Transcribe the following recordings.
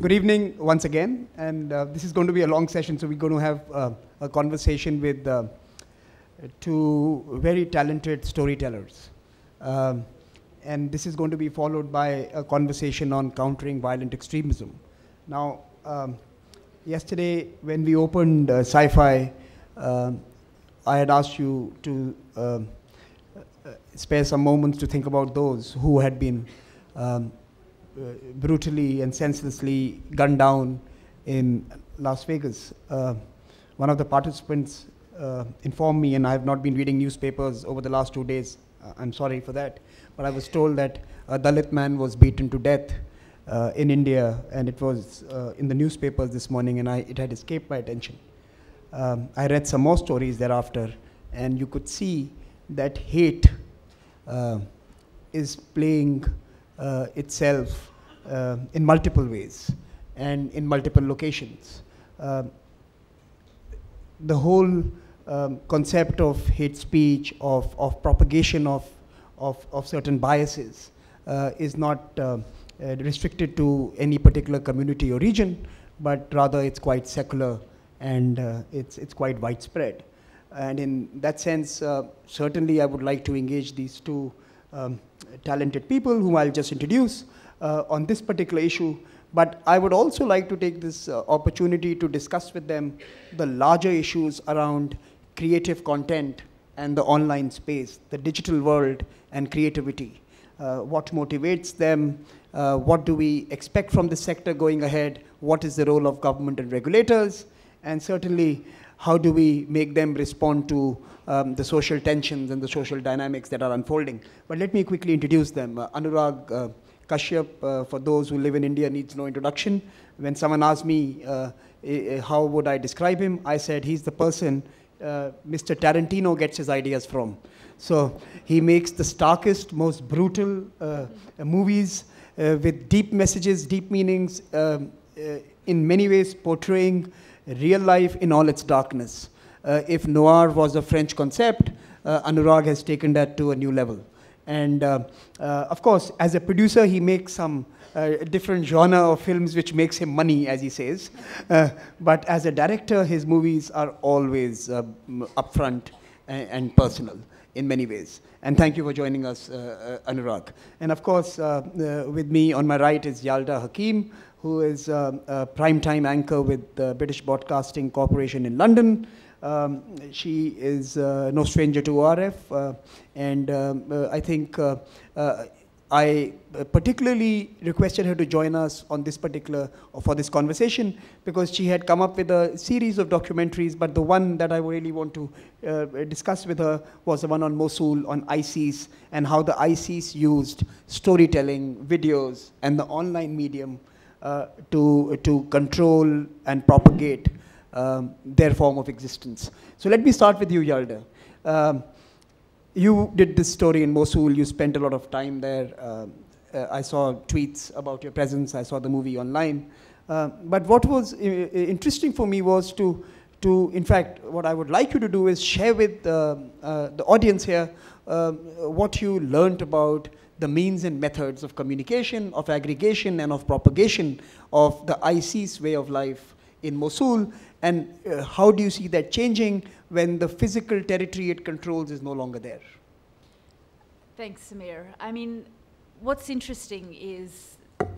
Good evening once again, and uh, this is going to be a long session, so we're going to have uh, a conversation with uh, two very talented storytellers. Um, and this is going to be followed by a conversation on countering violent extremism. Now, um, yesterday when we opened uh, CyFy, um, I had asked you to um, uh, spare some moments to think about those who had been um, brutally and senselessly gunned down in Las Vegas. Uh, one of the participants uh, informed me, and I have not been reading newspapers over the last two days. Uh, I'm sorry for that, but I was told that a Dalit man was beaten to death uh, in India, and it was uh, in the newspapers this morning, and I, it had escaped my attention. Um, I read some more stories thereafter, and you could see that hate is playing uh, itself uh, in multiple ways and in multiple locations. Uh, the whole um, concept of hate speech, of, of propagation of, of, of certain biases, uh, is not uh, uh, restricted to any particular community or region, but rather it's quite secular and it's, it's quite widespread. And in that sense, certainly I would like to engage these two um, talented people whom I'll just introduce on this particular issue. But I would also like to take this uh, opportunity to discuss with them the larger issues around creative content and the online space, the digital world and creativity. Uh, what motivates them? Uh, what do we expect from the sector going ahead? What is the role of government and regulators? And certainly, how do we make them respond to um, the social tensions and the social dynamics that are unfolding? But let me quickly introduce them. Uh, Anurag uh, Kashyap, uh, for those who live in India, needs no introduction. When someone asked me uh, how would I describe him, I said he's the person uh, Mr. Tarantino gets his ideas from. So he makes the starkest, most brutal uh, movies with deep messages, deep meanings, um, in many ways portraying real life in all its darkness. Uh, if noir was a French concept, uh, Anurag has taken that to a new level. And uh, uh of course, as a producer, he makes some uh, different genre of films which makes him money, as he says. Uh, but as a director, his movies are always upfront and, and, personal in many ways. And thank you for joining us, Anurag. And of course, with me on my right is Yalda Hakim, who is a prime-time anchor with the British Broadcasting Corporation in London. Um, she is uh, no stranger to ORF, uh, and um, uh, I think uh, uh, I particularly requested her to join us on this particular, for this conversation, because she had come up with a series of documentaries, but the one that I really want to uh, discuss with her was the one on Mosul, on ISIS, and how the ISIS used storytelling, videos, and the online medium uh, to, to control and propagate um, their form of existence. So let me start with you, Yalda. Um, you did this story in Mosul. You spent a lot of time there. Uh, uh, I saw tweets about your presence. I saw the movie online. Uh, but what was interesting for me was to, to, in fact, what I would like you to do is share with uh, the audience here um, what you learned about the means and methods of communication, of aggregation, and of propagation of the ISIS way of life in Mosul, and uh, how do you see that changing when the physical territory it controls is no longer there? Thanks, Samir. I mean, what's interesting is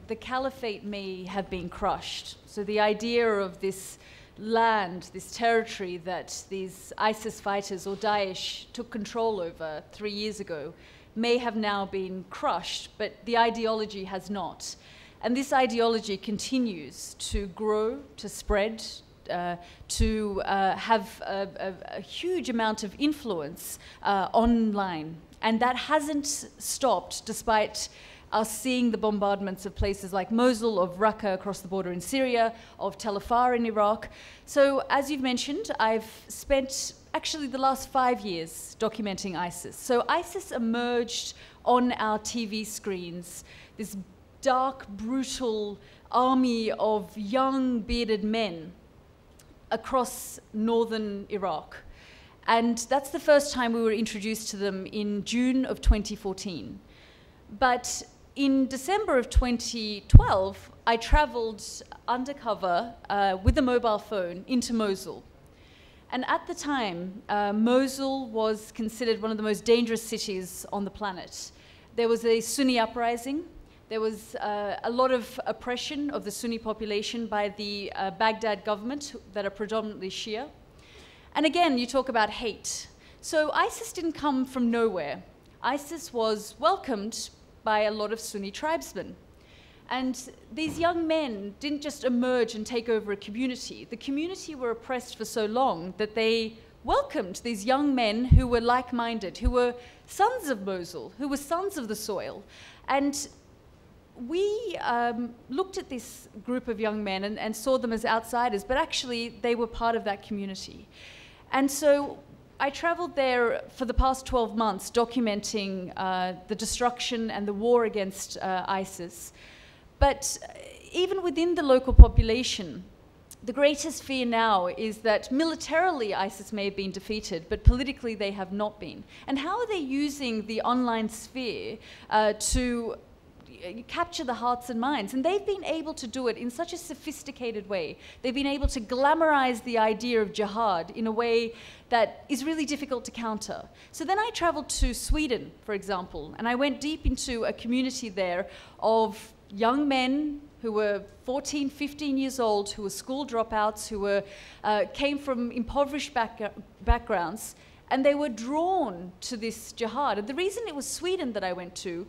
the caliphate may have been crushed. So the idea of this land, this territory that these ISIS fighters or Daesh took control over three years ago may have now been crushed, but the ideology has not. And this ideology continues to grow, to spread, uh, to uh, have a, a, a, huge amount of influence uh, online. And that hasn't stopped despite us seeing the bombardments of places like Mosul, of Raqqa across the border in Syria, of Tel Afar in Iraq. So, as you've mentioned, I've spent actually the last five years documenting ISIS. So ISIS emerged on our TV screens, this dark, brutal army of young, bearded men across northern Iraq. And that's the first time we were introduced to them in June of 2014. But in December of 2012, I traveled undercover uh, with a mobile phone into Mosul. And at the time, uh, Mosul was considered one of the most dangerous cities on the planet. There was a Sunni uprising. There was uh, a lot of oppression of the Sunni population by the uh, Baghdad government that are predominantly Shia. And again, you talk about hate. So ISIS didn't come from nowhere. ISIS was welcomed by a lot of Sunni tribesmen. And these young men didn't just emerge and take over a community. The community were oppressed for so long that they welcomed these young men who were like minded, who were sons of Mosul, who were sons of the soil. And we um, looked at this group of young men and, and saw them as outsiders, but actually they were part of that community. And so I traveled there for the past 12 months documenting uh, the destruction and the war against uh, ISIS. But even within the local population, the greatest fear now is that militarily ISIS may have been defeated, but politically they have not been. And how are they using the online sphere uh, to capture the hearts and minds. And they've been able to do it in such a sophisticated way. They've been able to glamorize the idea of jihad in a way that is really difficult to counter. So then I traveled to Sweden, for example, and I went deep into a community there of young men who were 14, 15 years old, who were school dropouts, who were, uh, came from impoverished back backgrounds, and they were drawn to this jihad. And the reason it was Sweden that I went to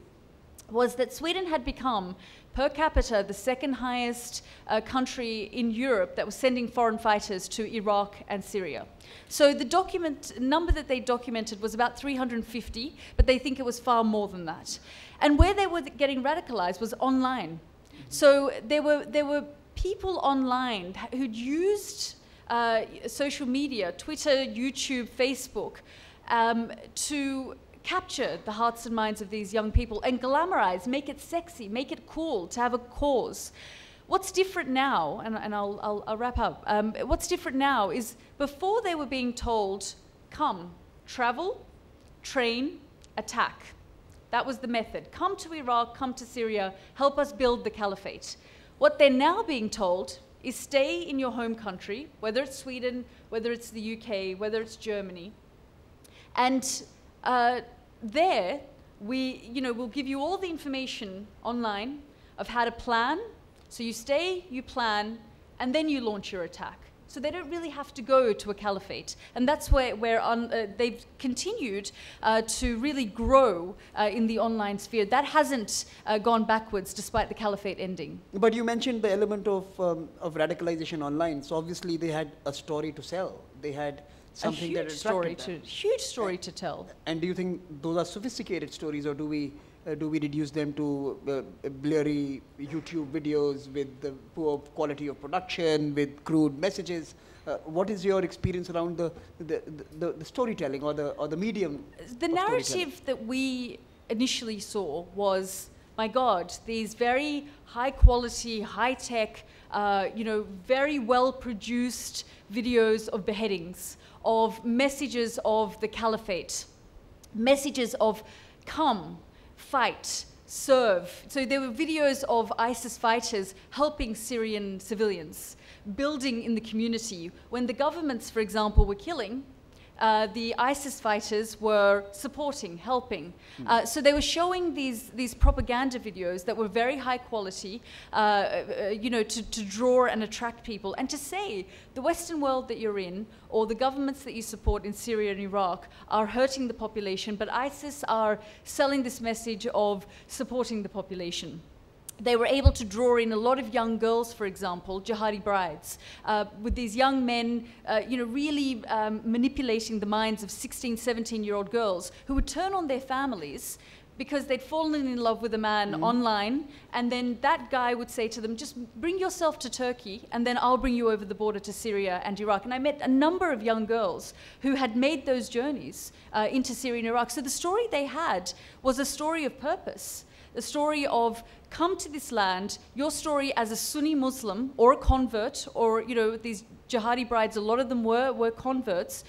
was that Sweden had become, per capita, the second highest uh, country in Europe that was sending foreign fighters to Iraq and Syria. So the document number that they documented was about 350, but they think it was far more than that. And where they were getting radicalized was online. So there were, there were people online who'd used uh, social media, Twitter, YouTube, Facebook, um, to capture the hearts and minds of these young people and glamorize, make it sexy, make it cool to have a cause. What's different now, and, and I'll, I'll, I'll, wrap up, um, what's different now is before they were being told, come, travel, train, attack. That was the method. Come to Iraq, come to Syria, help us build the caliphate. What they're now being told is stay in your home country, whether it's Sweden, whether it's the UK, whether it's Germany, and uh, there, we, you know, we'll give you all the information online of how to plan. So you stay, you plan, and then you launch your attack. So they don't really have to go to a caliphate. And that's where, where on, uh, they've continued uh, to really grow uh, in the online sphere. That hasn't uh, gone backwards despite the caliphate ending. But you mentioned the element of, um, of radicalization online. So obviously they had a story to sell. They had something a huge that story to huge story to tell. And do you think those are sophisticated stories, or do we uh, do we reduce them to uh, blurry YouTube videos with the poor quality of production, with crude messages? Uh, what is your experience around the the, the, the storytelling or the or the medium? The narrative that we initially saw was, my God, these very high quality, high tech, uh, you know, very well produced videos of beheadings of messages of the caliphate, messages of come, fight, serve. So there were videos of ISIS fighters helping Syrian civilians, building in the community. When the governments, for example, were killing, uh, the ISIS fighters were supporting, helping. Hmm. Uh, so they were showing these, these propaganda videos that were very high quality, uh, uh, you know, to, to draw and attract people and to say the Western world that you're in or the governments that you support in Syria and Iraq are hurting the population, but ISIS are selling this message of supporting the population they were able to draw in a lot of young girls, for example, jihadi brides, uh, with these young men, uh, you know, really um, manipulating the minds of 16, 17 year old girls who would turn on their families because they'd fallen in love with a man mm. online, and then that guy would say to them, just bring yourself to Turkey, and then I'll bring you over the border to Syria and Iraq. And I met a number of young girls who had made those journeys uh, into Syria and Iraq. So the story they had was a story of purpose the story of come to this land, your story as a Sunni Muslim or a convert or, you know, these jihadi brides, a lot of them were, were converts.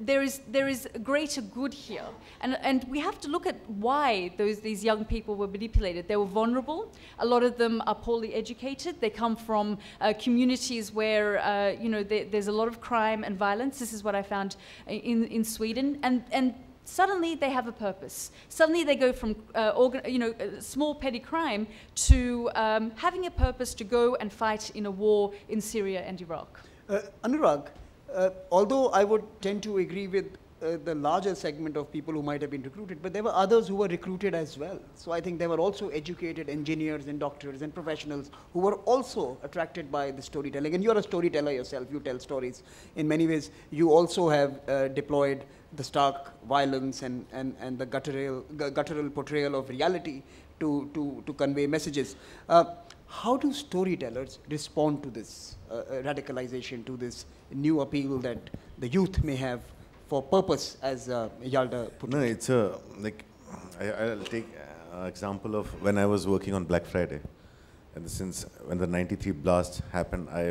There is, there is greater good here. And, and we have to look at why those, these young people were manipulated. They were vulnerable. A lot of them are poorly educated. They come from uh, communities where, uh, you know, there, there's a lot of crime and violence. This is what I found in, in Sweden. And, and suddenly they have a purpose. Suddenly they go from uh, you know uh, small petty crime to um, having a purpose to go and fight in a war in Syria and Iraq. Uh, Anurag, uh, although I would tend to agree with uh, the larger segment of people who might have been recruited, but there were others who were recruited as well. So I think there were also educated engineers and doctors and professionals who were also attracted by the storytelling. And you're a storyteller yourself, you tell stories. In many ways, you also have uh, deployed the stark violence and, and, and the guttural, guttural portrayal of reality to, to, to convey messages. Uh, how do storytellers respond to this uh, uh, radicalization, to this new appeal that the youth may have for purpose, as uh, Yalda put No, it? it's a like I, I'll take an example of when I was working on Black Friday, and since when the '93 blast happened, I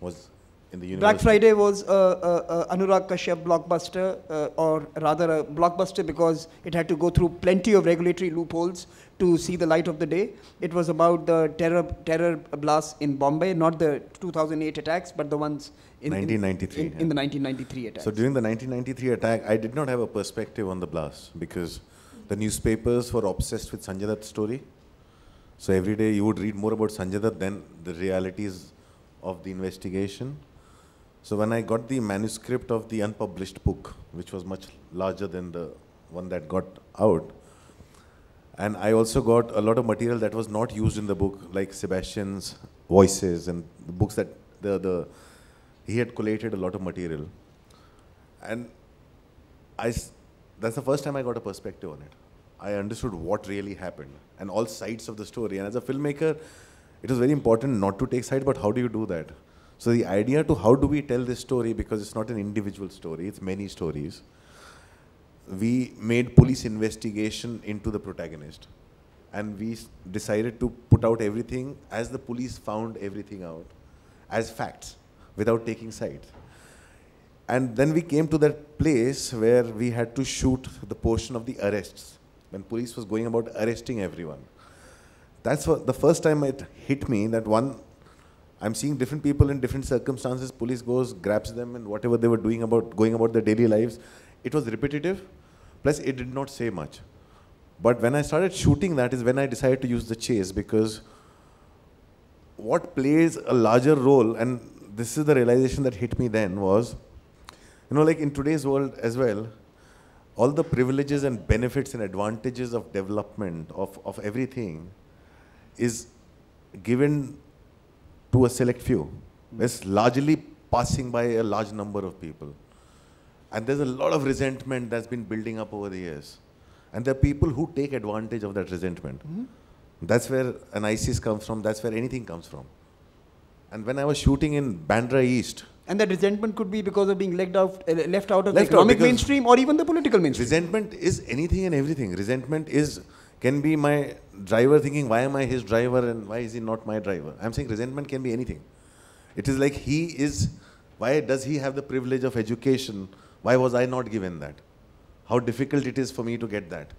was in the university. Black Friday was a, a, a Anurag Kashyap blockbuster, uh, or rather a blockbuster because it had to go through plenty of regulatory loopholes to see the light of the day. It was about the terror terror blasts in Bombay, not the 2008 attacks, but the ones in, in- 1993, in, yeah. in the 1993 attack. So during the 1993 attack, I did not have a perspective on the blast because the newspapers were obsessed with Sanjay Dutt's story. So every day you would read more about Sanjay Dutt than the realities of the investigation. So when I got the manuscript of the unpublished book, which was much larger than the one that got out, and I also got a lot of material that was not used in the book, like Sebastian's voices and the books that the, the he had collated a lot of material. And I, that's the first time I got a perspective on it. I understood what really happened and all sides of the story. And as a filmmaker, it was very important not to take side, but how do you do that? So the idea to how do we tell this story, because it's not an individual story, it's many stories. We made police investigation into the protagonist. And we decided to put out everything as the police found everything out, as facts, without taking sides. And then we came to that place where we had to shoot the portion of the arrests, when police was going about arresting everyone. That's what, the first time it hit me that one, I'm seeing different people in different circumstances. Police goes, grabs them, and whatever they were doing about going about their daily lives, it was repetitive. Plus, it did not say much. But when I started shooting that is when I decided to use the chase because what plays a larger role, and this is the realization that hit me then, was you know, like in today's world as well, all the privileges and benefits and advantages of development of, of everything is given to a select few. It's largely passing by a large number of people. And there's a lot of resentment that's been building up over the years. And there are people who take advantage of that resentment. Mm-hmm. That's where an ISIS comes from, that's where anything comes from. And when I was shooting in Bandra East, and that resentment could be because of being left out, uh, left out of Left the economic mainstream or even the political mainstream. Resentment is anything and everything. Resentment is can be my driver thinking, why am I his driver and why is he not my driver? I'm saying resentment can be anything. It is like he is, why does he have the privilege of education? Why was I not given that? How difficult it is for me to get that.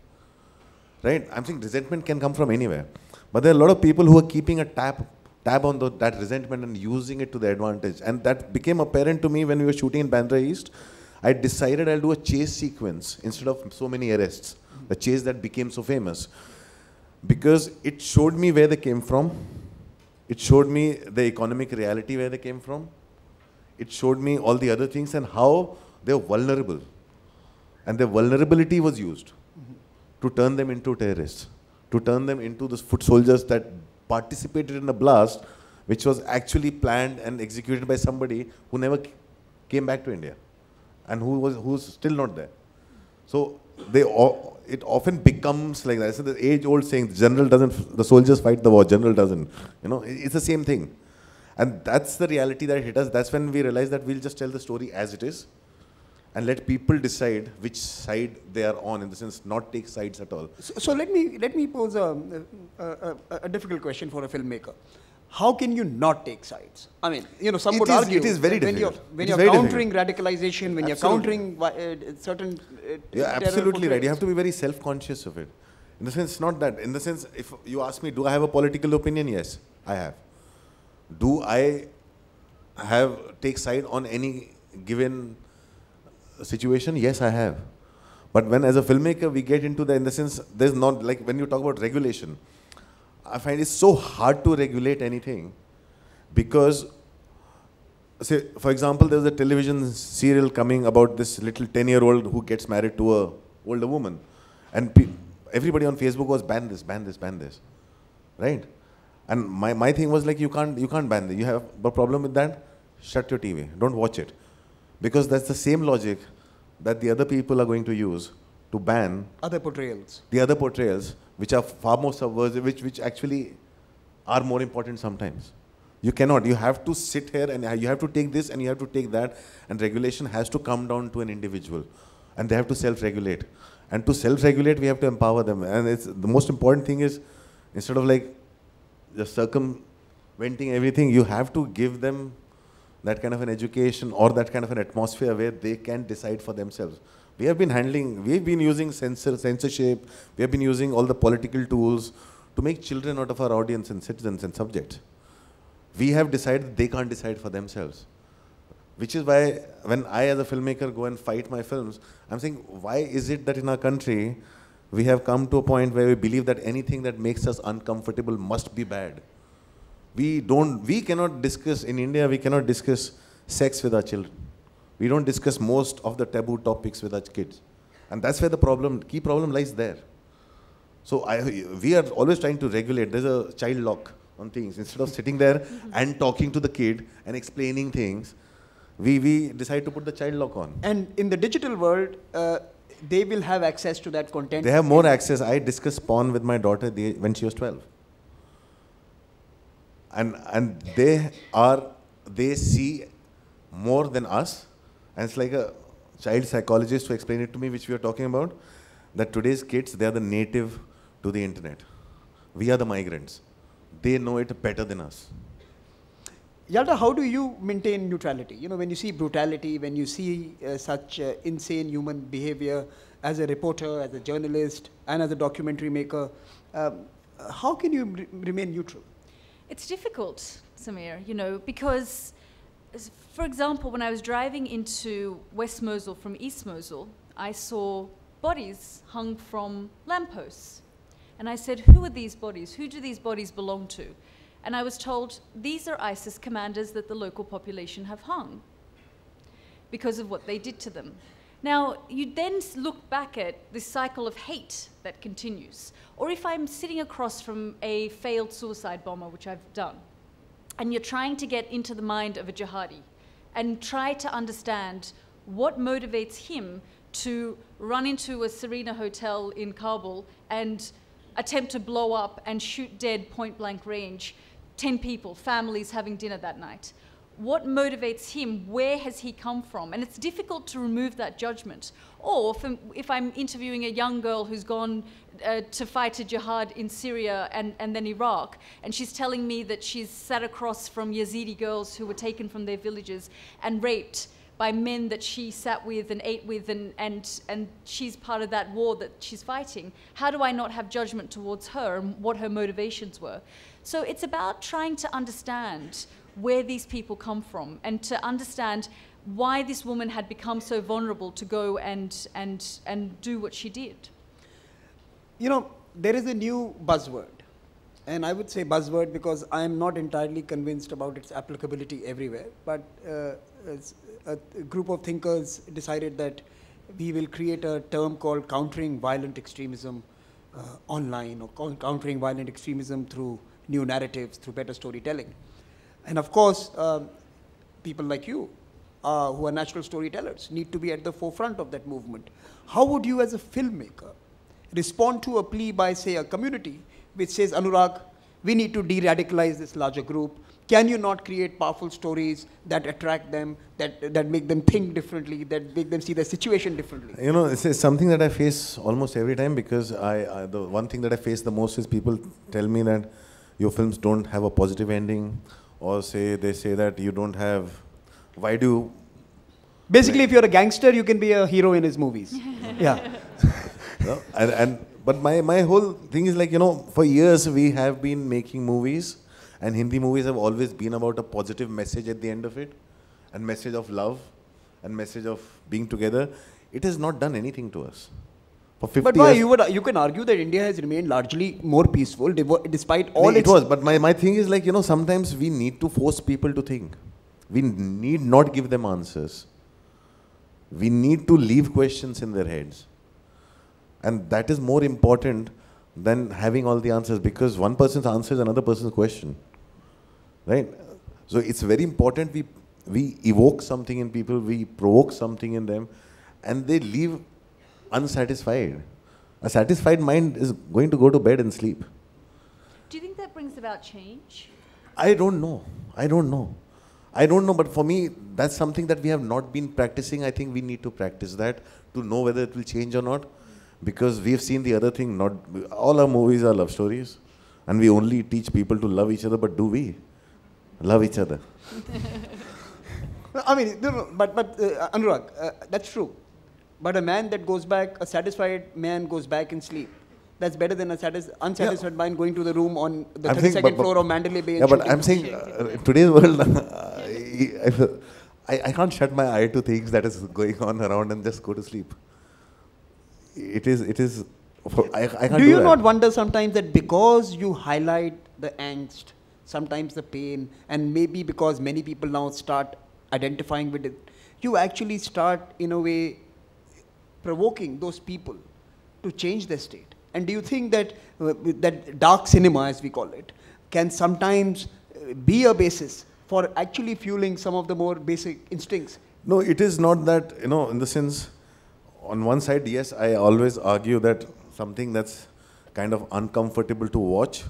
Right? I'm saying resentment can come from anywhere. But there are a lot of people who are keeping a tab, tab on the, that resentment and using it to their advantage. And that became apparent to me when we were shooting in Bandra East. I decided I'll do a chase sequence instead of so many arrests. The chase that became so famous. Because it showed me where they came from. It showed me the economic reality where they came from. It showed me all the other things and how they're vulnerable. And their vulnerability was used to turn them into terrorists, to turn them into the foot soldiers that participated in a blast which was actually planned and executed by somebody who never came back to India and who was who's still not there. So they it often becomes like that. I It's the age-old saying: the general doesn't, the soldiers fight the war, general doesn't. You know, it's the same thing, and that's the reality that hit us. That's when we realized that we'll just tell the story as it is, and let people decide which side they are on. In the sense, not take sides at all. So, so let me let me pose a, a, a, a difficult question for a filmmaker. how can you not take sides? I mean, you know, some It would is- argue it is very when you're, difficult. when It you're countering radicalization, when you're countering vi- uh, certain. Uh, You're absolutely right. You have to be very self-conscious of it. In the sense, not that. In the sense, if you ask me, do I have a political opinion? Yes, I have. Do I have take side on any given situation? Yes, I have. But when, as a filmmaker, we get into the, in the sense, there's not like when you talk about regulation, I find it's so hard to regulate anything because say for example there was a television serial coming about this little 10 year old who gets married to a older woman. And everybody on facebook was ban this ban this ban this. Right? And my, my thing was like you can't you can't ban this. You have a problem with that? Shut your tv don't watch it. Because that's the same logic that the other people are going to use to ban Other portrayals. the other portrayals, which are far more subversive, which, which actually are more important sometimes. You cannot. You have to sit here and you have to take this and you have to take that, and regulation has to come down to an individual, and they have to self-regulate. And to self-regulate, we have to empower them. And it's the most important thing is, instead of like just circumventing everything, you have to give them that kind of an education or that kind of an atmosphere where they can decide for themselves. We have been handling, we've been using censor, censorship, we have been using all the political tools to make children out of our audience and citizens and subjects. We have decided they can't decide for themselves. Which is why when I as a filmmaker go and fight my films, I'm saying, why is it that in our country we have come to a point where we believe that anything that makes us uncomfortable must be bad? We don't we cannot discuss in india we cannot discuss sex with our children. We don't discuss most of the taboo topics with our kids. And that's where the problem key problem lies there. So I, we are always trying to regulate. There's a child lock on things. Instead of sitting there and talking to the kid and explaining things we, we decide to put the child lock on. And in the digital world, uh, they will have access to that content. they have more access. I discussed porn with my daughter the, when she was 12 and and they are they see more than us and it's like a child psychologist to explain it to me which we are talking about that today's kids they are the native to the internet we are the migrants they know it better than us Yalda, how do you maintain neutrality? You know, when you see brutality, when you see uh, such uh, insane human behavior as a reporter, as a journalist, and as a documentary maker, um, how can you re- remain neutral? It's difficult, Samir, you know, because, for example, when I was driving into West Mosul from East Mosul, I saw bodies hung from lampposts. And I said, Who are these bodies? Who do these bodies belong to? And I was told, These are ISIS commanders that the local population have hung because of what they did to them. Now, you then look back at this cycle of hate that continues. Or if I'm sitting across from a failed suicide bomber, which I've done, and you're trying to get into the mind of a jihadi and try to understand what motivates him to run into a Serena hotel in Kabul and attempt to blow up and shoot dead point blank range 10 people, families having dinner that night. What motivates him? Where has he come from? And it's difficult to remove that judgment. Or if I'm, if I'm interviewing a young girl who's gone uh, to fight a jihad in Syria and, and then Iraq, and she's telling me that she's sat across from Yazidi girls who were taken from their villages and raped by men that she sat with and ate with, and, and, and she's part of that war that she's fighting. How do I not have judgment towards her and what her motivations were? So it's about trying to understand where these people come from and to understand why this woman had become so vulnerable to go and, and, and do what she did. You know, there is a new buzzword. And I would say buzzword because I am not entirely convinced about its applicability everywhere. But uh, a group of thinkers decided that we will create a term called countering violent extremism uh, online or countering violent extremism through new narratives, through better storytelling. And of course, um, people like you, uh, who are natural storytellers, need to be at the forefront of that movement. How would you, as a filmmaker, respond to a plea by, say, a community which says, Anurag, we need to de radicalize this larger group? Can you not create powerful stories that attract them, that, that make them think differently, that make them see the situation differently? You know, it's, it's something that I face almost every time because I, I the one thing that I face the most is people tell me that your films don't have a positive ending, or say they say that you don't have. Why do you Basically, if you're a gangster, you can be a hero in his movies. yeah. No? And, and but my, my whole thing is like you know for years we have been making movies and Hindi movies have always been about a positive message at the end of it and message of love and message of being together it has not done anything to us for 50 But why? you would you can argue that India has remained largely more peaceful despite all it its was but my, my thing is like you know sometimes we need to force people to think. We need not give them answers. We need to leave questions in their heads. And that is more important than having all the answers because one person's answer is another person's question right? So it's very important we we evoke something in people we provoke something in them and they leave unsatisfied a satisfied mind is going to go to bed and sleep Do you think that brings about change? I don't know. I don't know. I don't know, but for me, that's something that we have not been practicing. I think we need to practice that to know whether it will change or not. Because we have seen the other thing, not all our movies are love stories. And we only teach people to love each other, but do we love each other? I mean, no, no, but but uh, Anurag, uh, that's true. But a man that goes back, a satisfied man goes back in sleep. That's better than a satis- unsatisfied man going to the room on the I'm saying, 32nd but- but- floor of Mandalay Bay. and Yeah, but. I'm saying uh, in today's world, I, I, I, can't shut my eye to things that is going on around and just go to sleep. It is, it is, I, I can't do do you that. not wonder sometimes that because you highlight the angst, sometimes the pain, and maybe because many people now start identifying with it, you actually start, in a way, provoking those people to change their state? And do you think that uh, that dark cinema, as we call it, can sometimes uh, be a basis for actually fueling some of the more basic instincts? No, it is not that, you know, in the sense, on one side, yes, I always argue that something that's kind of uncomfortable to watch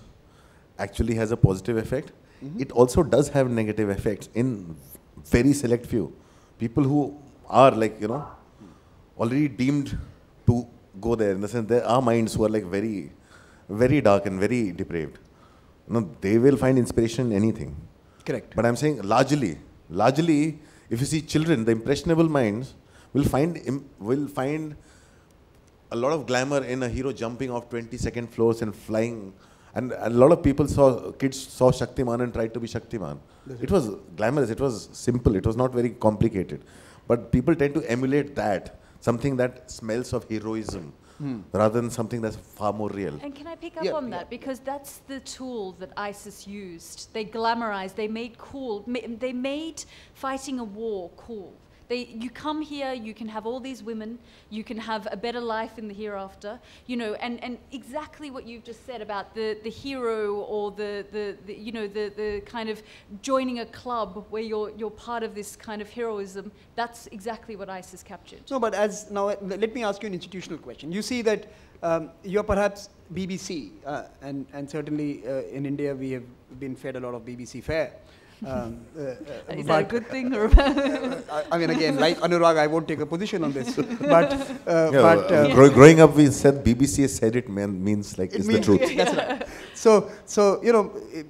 actually has a positive effect. It also does have negative effects in very select few. People who are like, you know, already deemed to go there, in the sense there are minds who are like very, very dark and very depraved. Know, they will find inspiration in anything. Correct. But I'm saying largely, largely, if you see children, the impressionable minds will find will find a lot of glamour in a hero jumping off 20 second floors and flying. And a lot of people saw kids saw Shaktiman and tried to be Shaktiman. It was glamorous. It was simple. It was not very complicated. But people tend to emulate that something that smells of heroism hmm. rather than something that's far more real. And can I pick up Yeah, on yeah. that? Because that's the tool that ISIS used. They glamorized, they made cool, ma- they made fighting a war cool. They, you come here, you can have all these women, you can have a better life in the hereafter, you know, and, and exactly what you've just said about the, the hero or the, the, the you know, the, the kind of joining a club where you're, you're part of this kind of heroism, that's exactly what ISIS captured. No, but as now, let me ask you an institutional question. You see that um, you're perhaps BBC, uh, and, and certainly uh, in India we have been fed a lot of BBC fare. Um, uh, uh, Is that a good thing or I, I mean, again, like Anurag, I won't take a position on this. But, uh, Yeah, but uh, grow- growing up, we said BBC has said it man, means like it it's means the truth. That's right. So, so you know,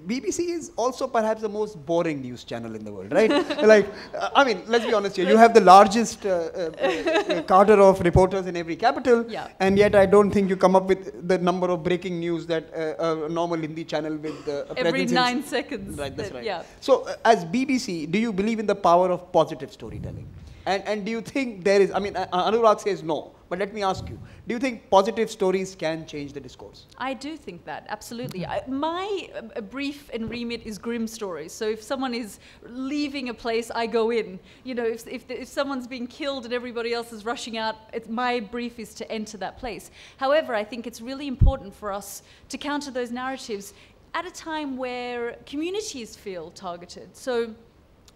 BBC is also perhaps the most boring news channel in the world, right? like, uh, I mean, let's be honest here. You have the largest uh, uh, uh, cadre of reporters in every capital, Yeah. and yet I don't think you come up with the number of breaking news that uh, a normal Hindi channel with uh, a every presence in- nine seconds. Right, that's right. Yeah. So, uh, as BBC, do you believe in the power of positive storytelling? And, and do you think there is, I mean, Anurag says no, but let me ask you, do you think positive stories can change the discourse? I do think that, absolutely. I, my uh, brief and remit is grim stories. So if someone is leaving a place, I go in. You know, if, if, if someone's being killed and everybody else is rushing out, my brief is to enter that place. However, I think it's really important for us to counter those narratives at a time where communities feel targeted. So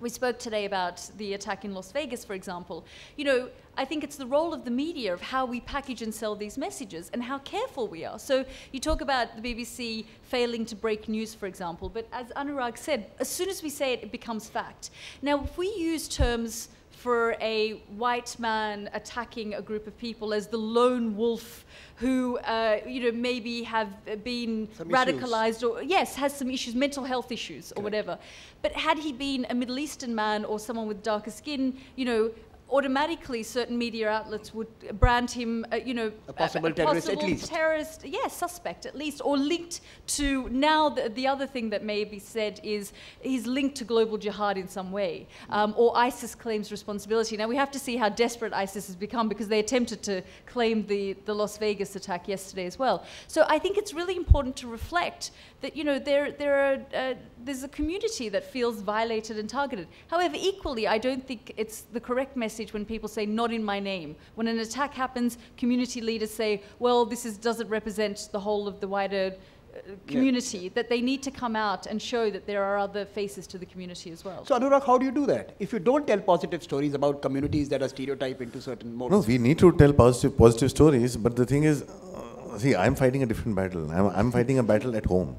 we spoke today about the attack in Las Vegas, for example. You know, I think it's the role of the media of how we package and sell these messages and how careful we are. So you talk about the BBC failing to break news, for example, but as Anurag said, as soon as we say it, it becomes fact. Now, if we use terms for a white man attacking a group of people as the lone wolf who, uh, you know, maybe have been Some issues. radicalized or, yes, has some issues, mental health issues or whatever. But had he been a Middle Eastern man or someone with darker skin, you know, automatically certain media outlets would brand him, uh, you know, A possible terrorist at least. terrorist, yes, suspect at least, or linked to now the, the other thing that may be said is he's linked to global jihad in some way, um, or ISIS claims responsibility. Now we have to see how desperate ISIS has become because they attempted to claim the, the Las Vegas attack yesterday as well. So I think it's really important to reflect that you know there there are uh, there's a community that feels violated and targeted. However, equally, I don't think it's the correct message when people say "not in my name." When an attack happens, community leaders say, "Well, this is, doesn't represent the whole of the wider." uh, Community that they need to come out and show that there are other faces to the community as well. So Anurag, how do you do that? If you don't tell positive stories about communities that are stereotyped into certain modes. No, we need to tell positive, positive stories, but the thing is, uh, see, I'm fighting a different battle. I'm, I'm fighting a battle at home.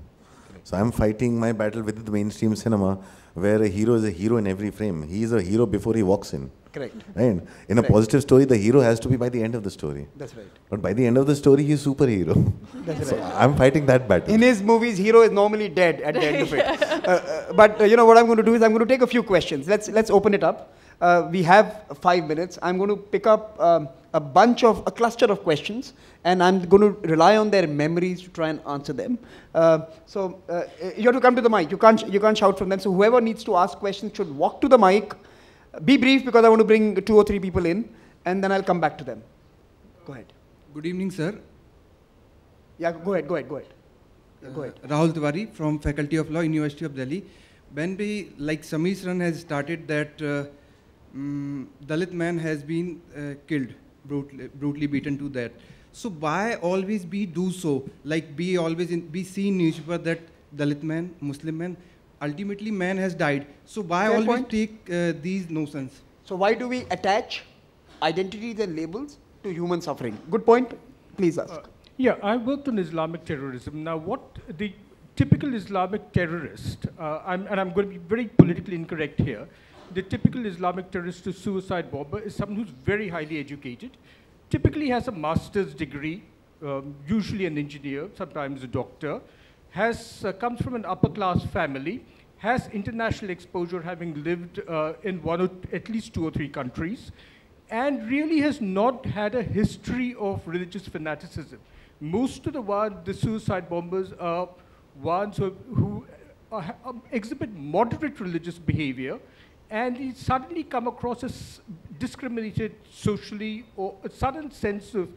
So I'm fighting my battle with the mainstream cinema, where a hero is a hero in every frame. He is a hero before he walks in. Correct. Right? In a positive story, the hero has to be by the end of the story. That's right. But by the end of the story, he's superhero. That's so right. I'm fighting that battle. In his movies, hero is normally dead at the end of it. Uh, uh, but uh, you know what I'm going to do is I'm going to take a few questions. Let's let's open it up. Uh, we have five minutes. I'm going to pick up um, a bunch of a cluster of questions, and I'm going to rely on their memories to try and answer them. Uh, so uh, you have to come to the mic. You can't you can't shout from them. So whoever needs to ask questions should walk to the mic. Be brief because I want to bring two or three people in, and then I'll come back to them. Go ahead. Good evening, sir. Yeah, go ahead. Go ahead. Go ahead. Yeah, go ahead. Uh, Rahul Tiwari from Faculty of Law, University of Delhi. When we, like Ran has started that mm, Dalit man has been uh, killed, brutally, brutally beaten to that. So why always be do so? Like be always in, we see in newspaper that Dalit man, Muslim man, ultimately man has died. So why Fair always point. take uh, these notions? So why do we attach identities and labels to human suffering? Good point. Please ask. Uh, yeah, I worked on Islamic terrorism. Now, what the typical Islamic terrorist, uh, I'm, and I'm going to be very politically incorrect here, the typical Islamic terrorist or suicide bomber is someone who's very highly educated, typically has a master's degree, um, usually an engineer, sometimes a doctor, has uh, comes from an upper class family, has international exposure, having lived uh, in one or at least two or three countries, and really has not had a history of religious fanaticism. Most of the one, the suicide bombers are ones who, who uh, um, exhibit moderate religious behavior, and he suddenly come across as discriminated socially or a sudden sense of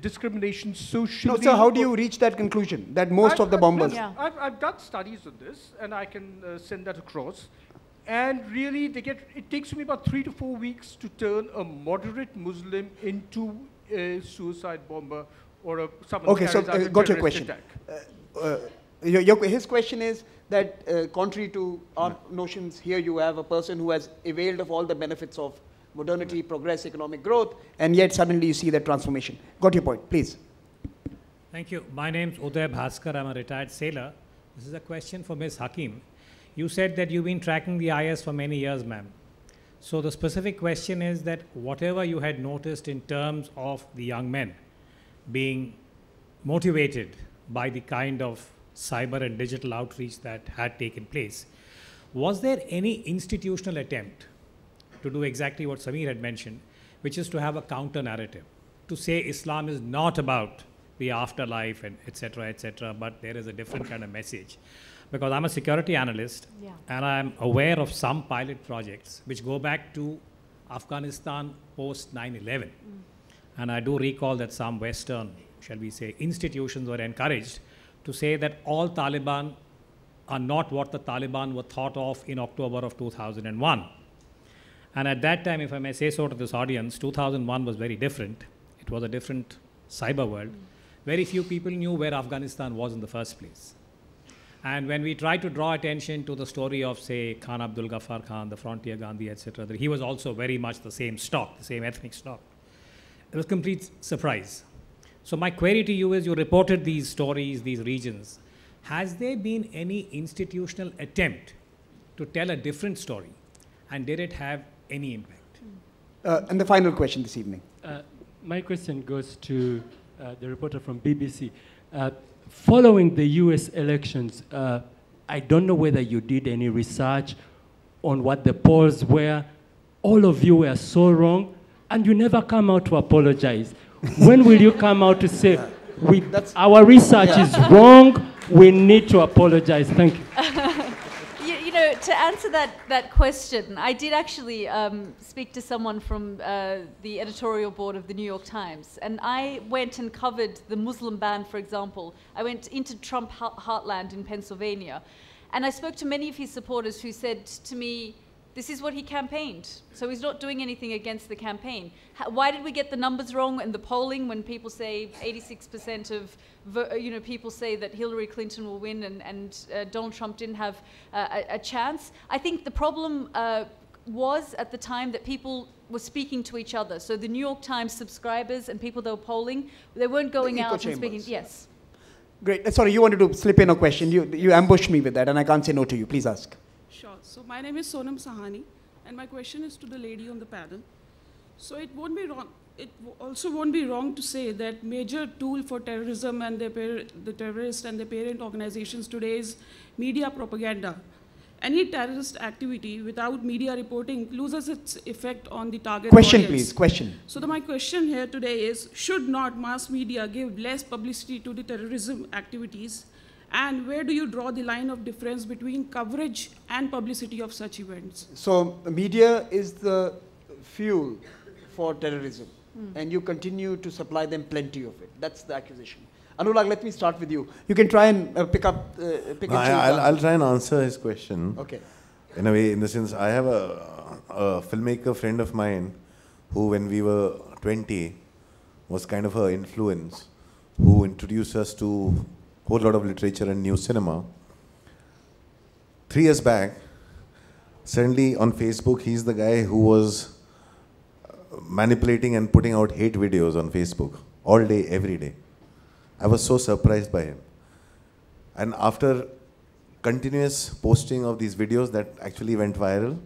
discrimination socially. No, sir, how do you reach that conclusion that most I've- of the I've- bombers? Yeah. I've, I've done studies on this, and I can uh, send that across. And really, they get, it takes me about three to four weeks to turn a moderate Muslim into a suicide bomber or a, someone Okay, so uh, got your question. Uh, uh, your, your, his question is that, uh, contrary to our notions, here you have a person who has availed of all the benefits of modernity, progress, economic growth, and yet suddenly you see that transformation. Got your point, please. Thank you. My name's Uday Bhaskar. I'm a retired sailor. This is a question for Ms. Hakim. You said that you've been tracking the IS for many years, ma'am. So the specific question is that whatever you had noticed in terms of the young men being motivated by the kind of cyber and digital outreach that had taken place, was there any institutional attempt to do exactly what Samir had mentioned, which is to have a counter narrative, to say Islam is not about the afterlife and etc. etc. but there is a different kind of message. Because I'm a security analyst Yeah. and I'm aware of some pilot projects which go back to Afghanistan post 9 11. Mm. And I do recall that some Western, shall we say, institutions were encouraged to say that all Taliban are not what the Taliban were thought of in October of 2001. And at that time, if I may say so to this audience, 2001 was very different. It was a different cyber world. Very few people knew where Afghanistan was in the first place. And when we try to draw attention to the story of, say, Khan Abdul Ghaffar Khan, the Frontier Gandhi, etc., he was also very much the same stock, the same ethnic stock. It was complete surprise. So my query to you is, you reported these stories, these regions. Has there been any institutional attempt to tell a different story, and did it have any impact? Uh, and the final question this evening. Uh, my question goes to uh, the reporter from BBC. Uh, following the US elections, uh, I don't know whether you did any research on what the polls were. All of you were so wrong, and you never come out to apologize. When will you come out to say, we, our research is wrong, we need to apologize? Thank you. you, you know, to answer that, that question, I did actually um, speak to someone from uh, the editorial board of the New York Times, and I went and covered the Muslim ban, for example. I went into Trump heartland in Pennsylvania, and I spoke to many of his supporters who said to me, this is what he campaigned. So he's not doing anything against the campaign. How, why did we get the numbers wrong in the polling when people say 86% of you know people say that Hillary Clinton will win and, and uh, Donald Trump didn't have uh, a, a, chance? I think the problem uh, was at the time that people were speaking to each other. So the New York Times subscribers and people that were polling, they weren't going out and speaking. Yes. Great. Sorry, you wanted to slip in a question. You, you ambushed me with that, and I can't say no to you. Please ask. Sure. So my name is Sonam Sahani, and my question is to the lady on the panel. So it won't be wrong. It also won't be wrong to say that major tool for terrorism and the terrorist and their parent organizations today is media propaganda. Any terrorist activity without media reporting loses its effect on the target question, audience. please. Question. So the, my question here today is: Should not mass media give less publicity to the terrorism activities? And where do you draw the line of difference between coverage and publicity of such events? So media is the fuel for terrorism, mm. and you continue to supply them plenty of it. That's the accusation. Anurag, let me start with you. You can try and uh, pick up. Uh, pick no, I'll, I'll, try and answer his question. Okay. In a way, in the sense, I have a, a filmmaker friend of mine who, when we were 20, was kind of her influence, who introduced us to whole lot of literature and new cinema. Three years back, suddenly on Facebook, he's the guy who was uh, manipulating and putting out hate videos on Facebook all day, every day. I was so surprised by him. And after continuous posting of these videos that actually went viral,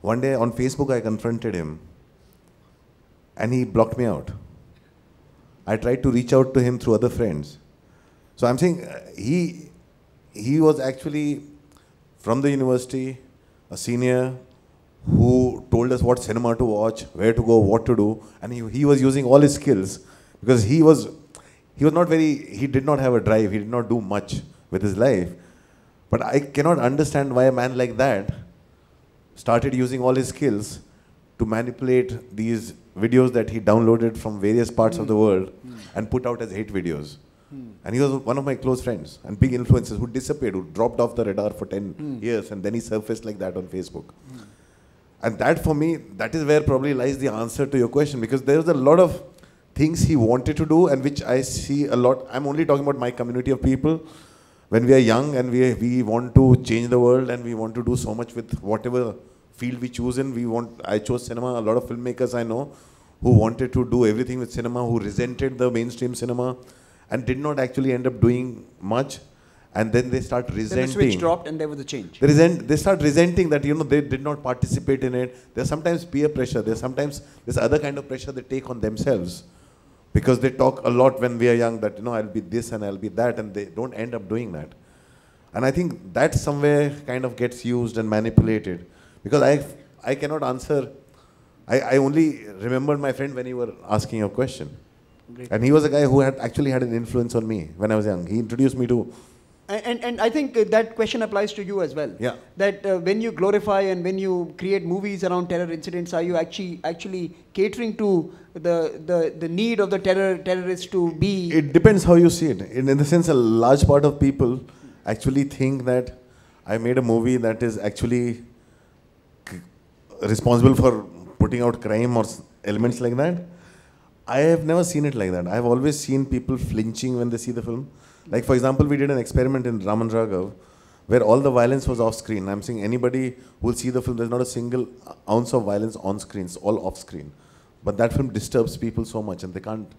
one day on Facebook I confronted him and he blocked me out. I tried to reach out to him through other friends. So I'm saying uh, he, he was actually from the university, a senior who told us what cinema to watch, where to go, what to do, and he, he was using all his skills because he was, he was not very, he did not have a drive, he did not do much with his life. But I cannot understand why a man like that started using all his skills to manipulate these videos that he downloaded from various parts mm. of the world mm. and put out as hate videos. Hmm. And he was one of my close friends and big influences who disappeared, who dropped off the radar for 10 mm. years and then he surfaced like that on Facebook. Mm. And that for me, that is where probably lies the answer to your question because there's a lot of things he wanted to do and which I see a lot. I'm only talking about my community of people. When we are young and we, we want to change the world and we want to do so much with whatever field we choose in, we want, I chose cinema. A lot of filmmakers I know who wanted to do everything with cinema, who resented the mainstream cinema and did not actually end up doing much. And then they start resenting. Then the switch dropped and there was a change. They, resent, they start resenting that, you know, they did not participate in it. There's sometimes peer pressure. There's sometimes this other kind of pressure they take on themselves. Because they talk a lot when we are young that, you know, I'll be this and I'll be that. And they don't end up doing that. And I think that somewhere kind of gets used and manipulated. Because I, I cannot answer. I, I only remembered my friend when you were asking a question. Great. And he was a guy who had actually had an influence on me when I was young. He introduced me to. And, and, I think uh, that question applies to you as well. Yeah. That uh, when you glorify and when you create movies around terror incidents, are you actually actually catering to the, the, the need of the terror terrorists to be? It depends how you see it. In, in the sense, a large part of people actually think that I made a movie that is actually responsible for putting out crime or elements like that. I have never seen it like that. I've always seen people flinching when they see the film. Like, for example, we did an experiment in Raman Raghav where all the violence was off screen. I'm saying anybody who will see the film, there's not a single ounce of violence on screen, it's all off screen. But that film disturbs people so much and they can't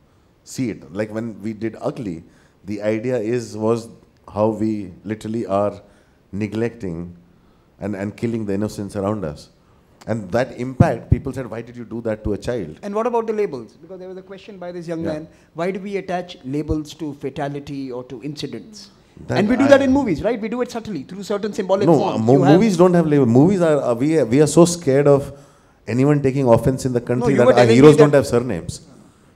see it. Like when we did Ugly, the idea is was how we literally are neglecting and, and killing the innocents around us. And that impact, people said, why did you do that to a child? And what about the labels? Because there was a question by this young Yeah. man why do we attach labels to fatality or to incidents? And we do I- that in movies, right? We do it subtly through certain symbolic No, forms. have- movies don't have label. Movies are, are we, we are so scared of anyone taking offense in the country you that our heroes that- don't have surnames.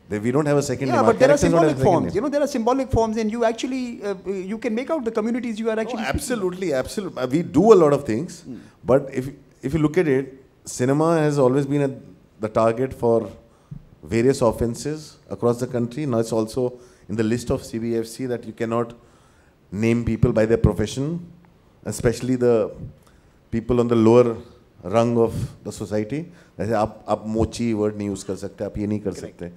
They, we don't have a second Yeah, name. But there are characters don't have a symbolic forms. You know, there are symbolic forms, and you actually uh, you can make out the communities you are actually. absolutely, absolutely. Uh, We do a lot of things, but if if you look at it, cinema has always been a, the target for various offences across the country. Now it's also in the list of CBFC that you cannot name people by their profession, especially the people on the lower rung of the society. जैसे आप आप मोची word नहीं use कर सकते, आप ये नहीं कर सकते.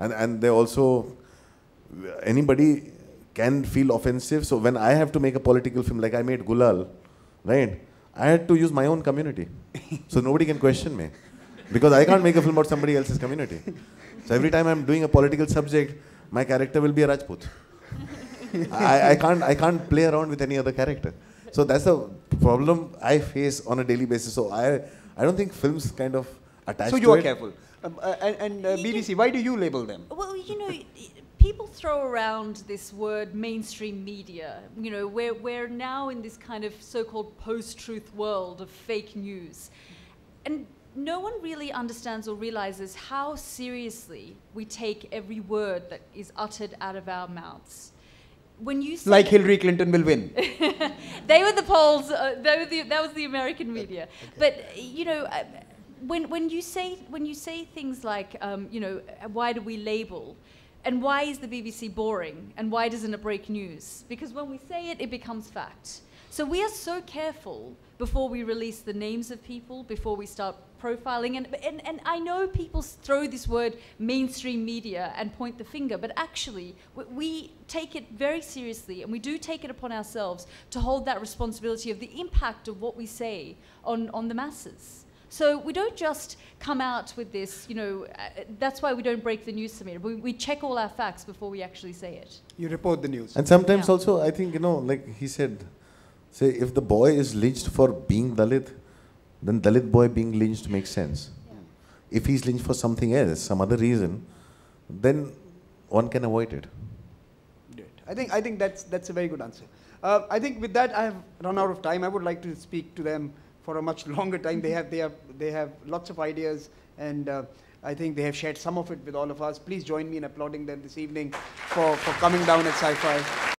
And and they also anybody can feel offensive. So when I have to make a political film, like I made Gulal, right? I had to use my own community. so nobody can question me. Because I can't make a film about somebody else's community. So every time I'm doing a political subject, my character will be a Rajput. I, I can't I can't play around with any other character. So that's the problem I face on a daily basis. So I I don't think films kind of attach So to you are it. careful. Um, uh, and and uh, BBC, why do you label them? Well, you know, people throw around this word mainstream media. You know, we're, we're now in this kind of so called post truth world of fake news. And no one really understands or realizes how seriously we take every word that is uttered out of our mouths. When you say Like Hillary Clinton will win. they were the polls. Uh, they were the, that was the American media. But you know, uh, when when you say when you say things like, um, you know, uh, why do we label, and why is the BBC boring, and why doesn't it break news? Because when we say it, it becomes fact. So we are so careful before we release the names of people, before we start profiling. And, and, and I know people throw this word mainstream media and point the finger, but actually, we, we take it very seriously and we do take it upon ourselves to hold that responsibility of the impact of what we say on, on the masses. So we don't just come out with this, you know, uh, that's why we don't break the news, Samir. We, we check all our facts before we actually say it. You report the news. And sometimes Yeah. also, I think, you know, like he said, say if the boy is lynched for being Dalit, then Dalit boy being lynched makes sense. If he's lynched for something else, some other reason, then one can avoid it. Great. I think I think that's that's a very good answer. Uh, I think with that I have run out of time. I would like to speak to them for a much longer time. They have they have they have lots of ideas, and uh, I think they have shared some of it with all of us. Please join me in applauding them this evening for, for coming down at CyFy.